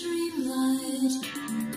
dreamlight.